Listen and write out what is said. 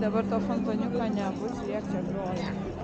dabar to fontaniuko nebus žiūrėk čia grožis